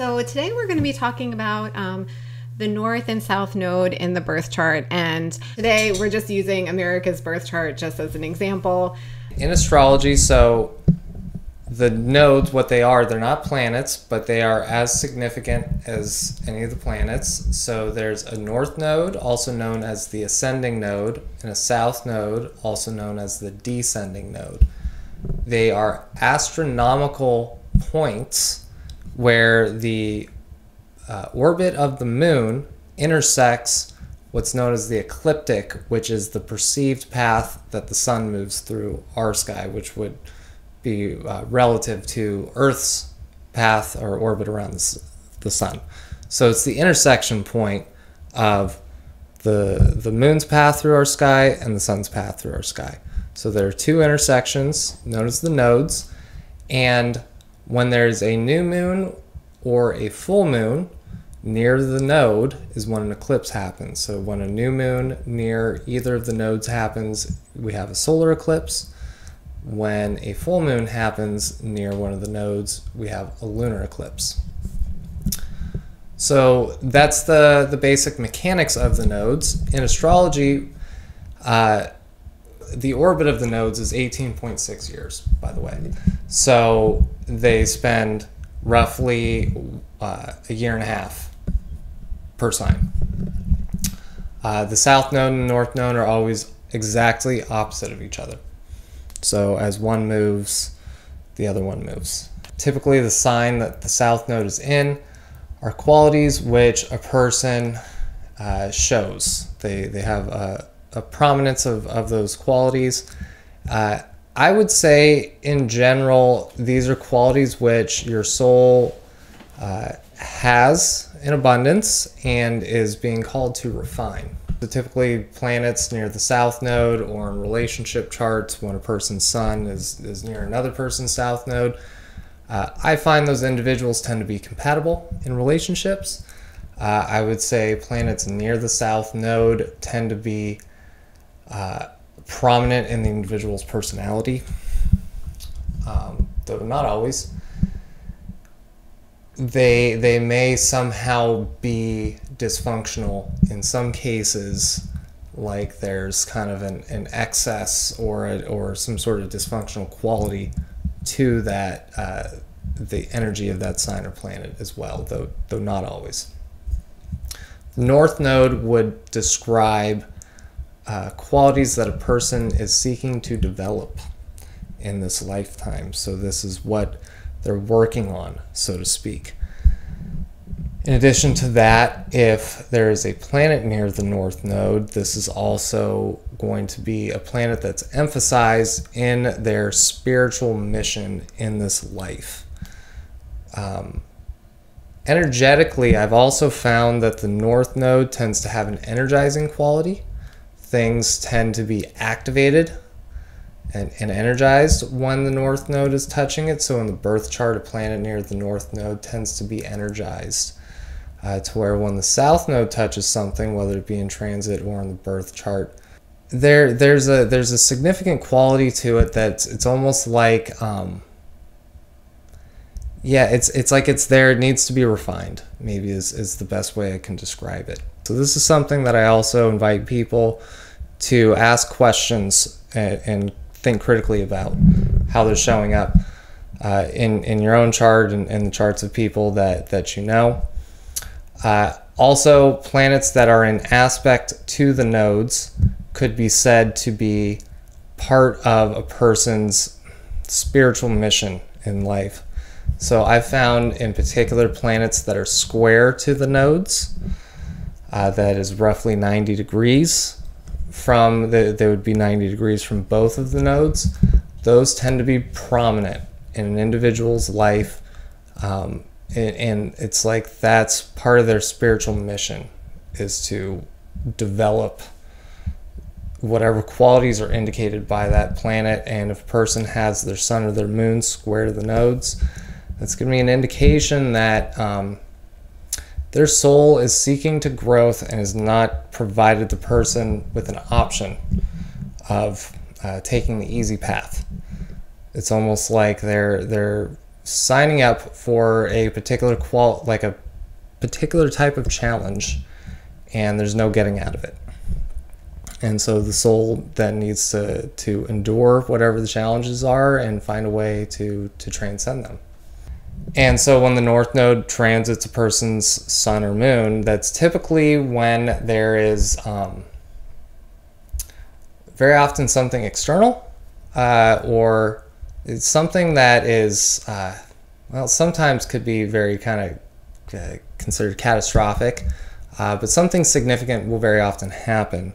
So today we're going to be talking about um, the north and south node in the birth chart. And today we're just using America's birth chart just as an example. In astrology, so the nodes, what they are, they're not planets, but they are as significant as any of the planets. So there's a north node, also known as the ascending node, and a south node, also known as the descending node. They are astronomical points where the uh, orbit of the moon intersects what's known as the ecliptic, which is the perceived path that the sun moves through our sky, which would be uh, relative to Earth's path or orbit around the, sun. So it's the intersection point of the the moon's path through our sky and the sun's path through our sky. So there are two intersections known as the nodes, and when there's a new moon or a full moon near the node is when an eclipse happens. So when a new moon near either of the nodes happens, we have a solar eclipse. When a full moon happens near one of the nodes, we have a lunar eclipse. So that's the, the basic mechanics of the nodes. In astrology, uh, the orbit of the nodes is 18.6 years, by the way. So they spend roughly uh, a year and a half per sign. Uh, the south node and north node are always exactly opposite of each other. So as one moves, the other one moves. Typically, the sign that the south node is in are qualities which a person uh, shows. They, they have a, a prominence of, of those qualities. Uh, I would say, in general, these are qualities which your soul uh, has in abundance and is being called to refine. So typically, planets near the south node or in relationship charts, when a person's sun is, is near another person's south node, uh, I find those individuals tend to be compatible in relationships. Uh, I would say planets near the south node tend to be uh, prominent in the individual's personality, um, though not always. They they may somehow be dysfunctional in some cases, like there's kind of an, an excess or a, or some sort of dysfunctional quality to that uh, the energy of that sign or planet as well, though though not always. North Node would describe uh, qualities that a person is seeking to develop in this lifetime. So, this is what they're working on, so to speak. In addition to that, if there is a planet near the North Node, this is also going to be a planet that's emphasized in their spiritual mission in this life. Um, energetically, I've also found that the North Node tends to have an energizing quality things tend to be activated and, and energized when the north node is touching it. So in the birth chart, a planet near the north node tends to be energized. Uh, to where when the south node touches something, whether it be in transit or in the birth chart, there there's a there's a significant quality to it that's it's almost like um, yeah it's it's like it's there it needs to be refined maybe is, is the best way i can describe it so this is something that i also invite people to ask questions and, and think critically about how they're showing up uh, in in your own chart and, and, the charts of people that that you know. Uh, also, planets that are in aspect to the nodes could be said to be part of a person's spiritual mission in life. So I've found in particular planets that are square to the nodes, uh, that is roughly 90 degrees from the, they would be 90 degrees from both of the nodes. Those tend to be prominent in an individual's life. Um, and, and it's like that's part of their spiritual mission is to develop whatever qualities are indicated by that planet. And if a person has their sun or their moon square to the nodes, that's going to be an indication that um, their soul is seeking to growth and has not provided the person with an option of uh, taking the easy path. It's almost like they're they're signing up for a particular qual like a particular type of challenge and there's no getting out of it and so the soul then needs to to endure whatever the challenges are and find a way to to transcend them and so when the north node transits a person's sun or moon that's typically when there is um, very often something external uh, or it's something that is uh, well sometimes could be very kind of uh, considered catastrophic uh, but something significant will very often happen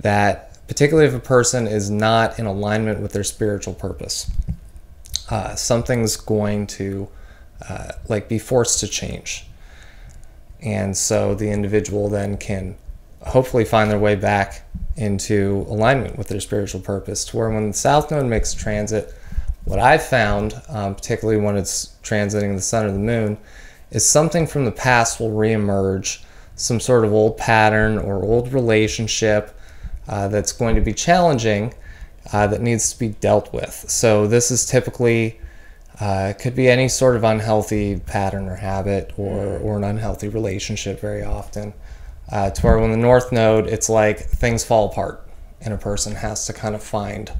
that particularly if a person is not in alignment with their spiritual purpose uh, something's going to uh, like be forced to change. And so the individual then can hopefully find their way back into alignment with their spiritual purpose to where when the south node makes transit what i've found um, particularly when it's transiting the sun or the moon is something from the past will reemerge some sort of old pattern or old relationship uh, that's going to be challenging uh, that needs to be dealt with. So this is typically uh, it could be any sort of unhealthy pattern or habit or, or an unhealthy relationship very often uh, to where when the north node it's like things fall apart and a person has to kind of find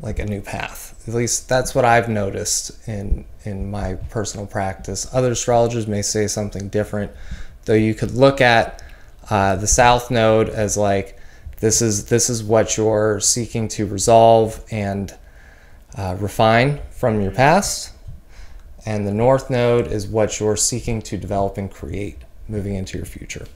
like a new path. At least that's what i've noticed in in my personal practice. Other astrologers may say something different though you could look at uh, the south node as like this is this is what you're seeking to resolve and uh, refine from your past and the north node is what you're seeking to develop and create moving into your future